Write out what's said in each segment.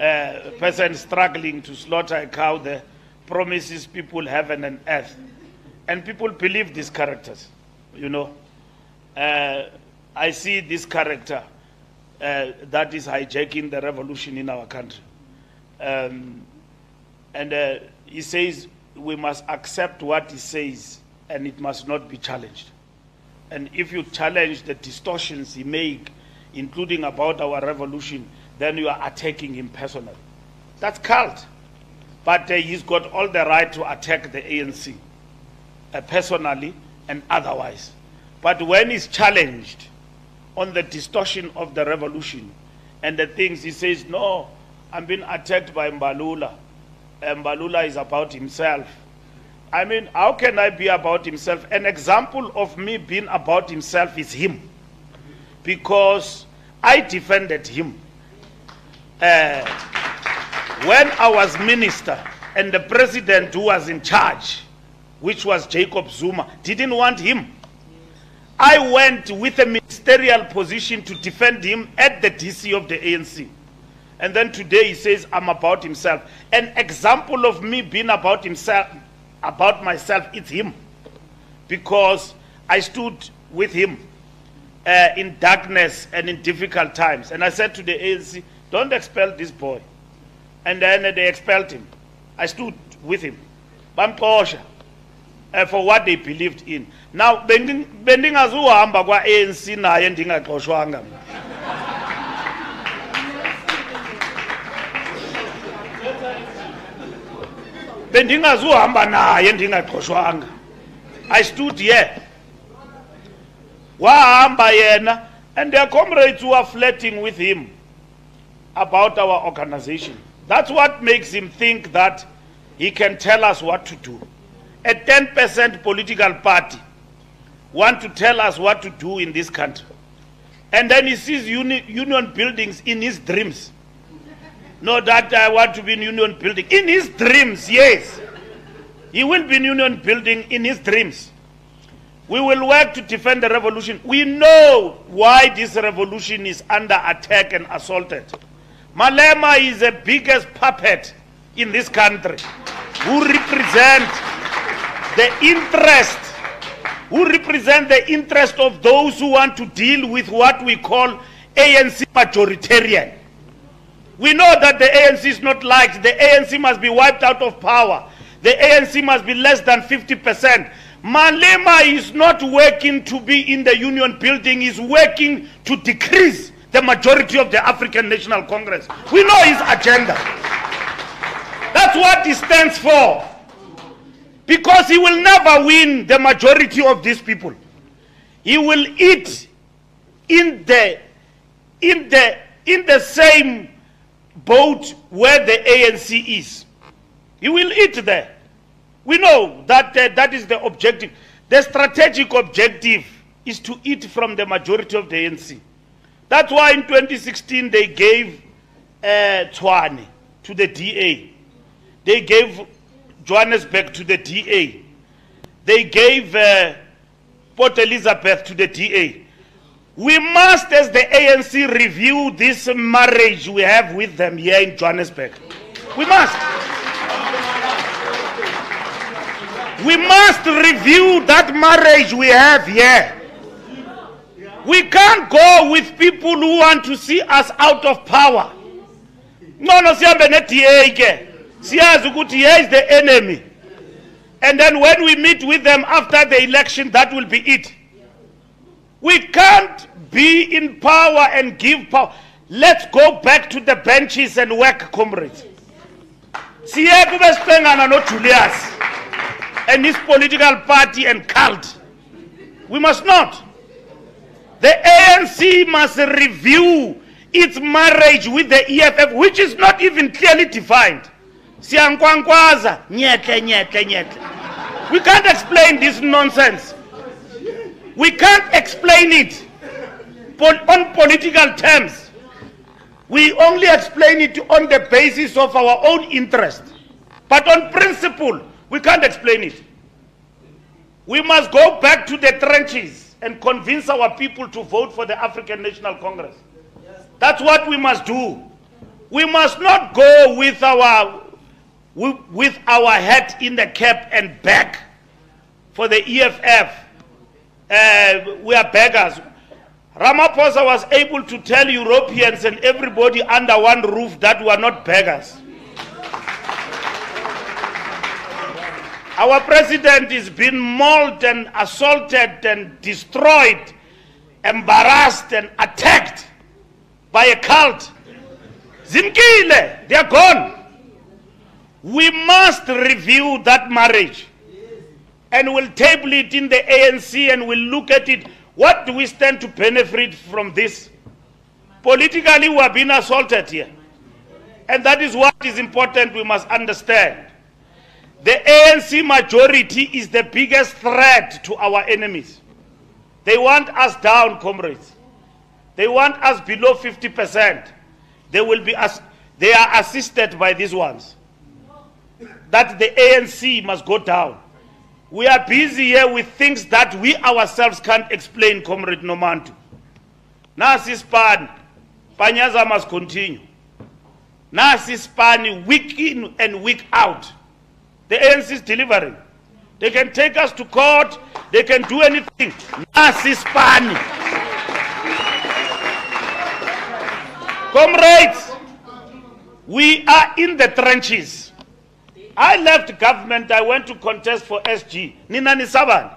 uh, person struggling to slaughter a cow there promises people heaven and earth. And people believe these characters, you know. Uh, I see this character uh, that is hijacking the revolution in our country. Um, and uh, he says we must accept what he says and it must not be challenged. And if you challenge the distortions he make, including about our revolution, then you are attacking him personally. That's cult. But uh, he's got all the right to attack the ANC, uh, personally and otherwise. But when he's challenged on the distortion of the revolution and the things, he says, no, I'm being attacked by Mbalula. And Mbalula is about himself. I mean, how can I be about himself? An example of me being about himself is him. Because I defended him. Uh, when I was minister and the president who was in charge, which was Jacob Zuma, didn't want him. I went with a ministerial position to defend him at the DC of the ANC. And then today he says, I'm about himself. An example of me being about himself, about myself, it's him. Because I stood with him uh, in darkness and in difficult times. And I said to the ANC, don't expel this boy. And then they expelled him. I stood with him. Bamxosha uh, for what they believed in. Now, bending bendingazuhamba kwa-ANC naye ndingaxoshwanga mna. bendingazuhamba naye ndingaxoshwanga i stood here wahamba yena and their comrades who are flirting with him about our organization that's what makes him think that he can tell us what to do a 10% political party want to tell us what to do in this country and then he sees uni- union buildings in his dreams No, that I want to be in union building. In his dreams, yes. He will be in union building in his dreams. We will work to defend the revolution. We know why this revolution is under attack and assaulted. Malema is the biggest puppet in this country who represent the interest who represent the interest of those who want to deal with what we call ANC majoritarian. We know that the ANC is not liked. The ANC must be wiped out of power. The ANC must be less than 50%. Malema is not working to be in the union building, he's working to decrease the majority of the African National Congress. We know his agenda. That's what he stands for. Because he will never win the majority of these people. He will eat in the in the in the same boat where the ANC is. He will eat there. We know that uh, that is the objective. The strategic objective is to eat from the majority of the ANC. That's why in 2016 they gave uh, Tshwane to the DA. They gave Johannesburg to the DA. They gave uh, Port Elizabeth to the DA. We must, as the ANC, review this marriage we have with them here in Johannesburg. We must. We must review that marriage we have here. We can't go with people who want to see us out of power. No, no, sihambe ne-DA ke. Siyazi ukuthi here is the enemy. And then when we meet with them after the election, that will be it. We can't be in power and give power. Let's go back to the benches and work, comrades. Siye kube sibhengana noJulius and his political party and cult. We must not. The ANC must review its marriage with the EFF, which is not even clearly defined. We can't explain this nonsense. We can't explain it on political terms. We only explain it on the basis of our own interest. But on principle, we can't explain it. We must go back to the trenches and convince our people to vote for the African National Congress. That's what we must do. we must not go with our with, our head in the cap and back for the EFF. Uh, we are beggars. Ramaphosa was able to tell Europeans and everybody under one roof that we are not beggars. Our president is being mauled and assaulted and destroyed, embarrassed and attacked by a cult. Zimkile, they are gone. We must review that marriage and we'll table it in the ANC and we'll look at it. What do we stand to benefit from this? Politically, we are being assaulted here. And that is what is important we must understand. The ANC majority is the biggest threat to our enemies. They want us down, comrades. They want us below 50%. They will be as they are assisted by these ones. That the ANC must go down. We are busy here with things that we ourselves can't explain, Comrade Nomantu. Nasi span, Panyaza must continue. Nasi span, week in and week out. The ANC is delivering. They can take us to court. They can do anything. Nasi span. Comrades, we are in the trenches. I left government, I went to contest for SG. Nina nisabani?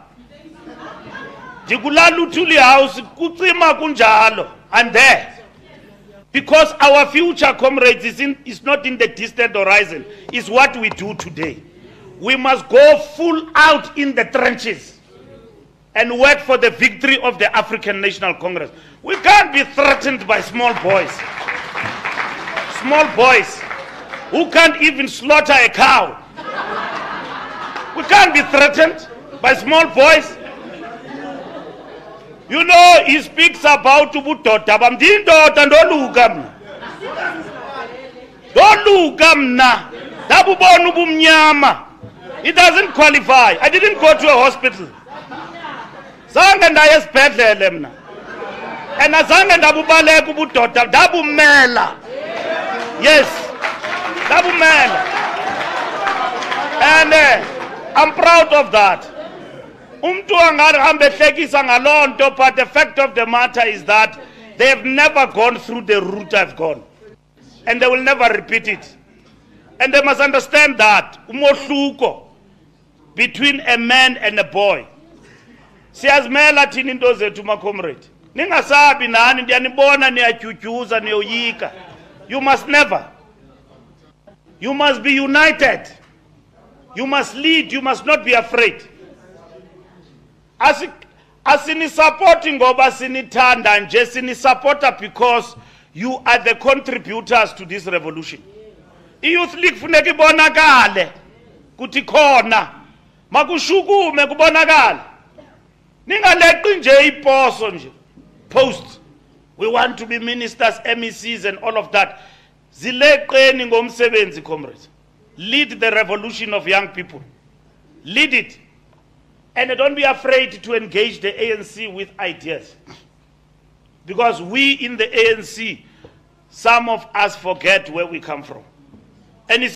Ndikulala uthuli house kucima kunjalo. I'm there. Because our future, comrades, is, in, is not in the distant horizon. It's what we do today. We must go full out in the trenches and work for the victory of the African National Congress. We can't be threatened by small boys. Small boys who can't even slaughter a cow. We can't be threatened by small boys. You know, he speaks about ubudoda bam ndindoda ndoluka mna ndoluka it doesn't qualify. I didn't go to a hospital. Zange ndaye esibhedlele mna. And azange ndabubaleka ubudoda. Ndabumela. Yes. Ndabumela. And uh, i'm proud of that. Umntu angahambe ehlekisa ngaloo nto but the fact of the matter is that they have never gone through the route i've gone. And they will never repeat it. And they must understand that umohluko between a man and a boy. Siyazimela thini into zethu macomrade ningasabi nani ndiyanibona niyatyutyuza niyoyika. You must never. You must be united. You must lead you must not be afraid. Asi- asinisapoti ngoba sinithanda nje sinisapota because you are the contributors to this revolution. I-youth league funeka ibonakale kuthi khona makushukume kubonakale ningaleqi nje iposo nje. Post. We want to be ministers mecs and all of that. Zileqeni ngomsebenzi comrades. Lead the revolution of young people. Lead it. And don't be afraid to engage the ANC with ideas. Because we in the ANC, some of us forget where we come from. And it's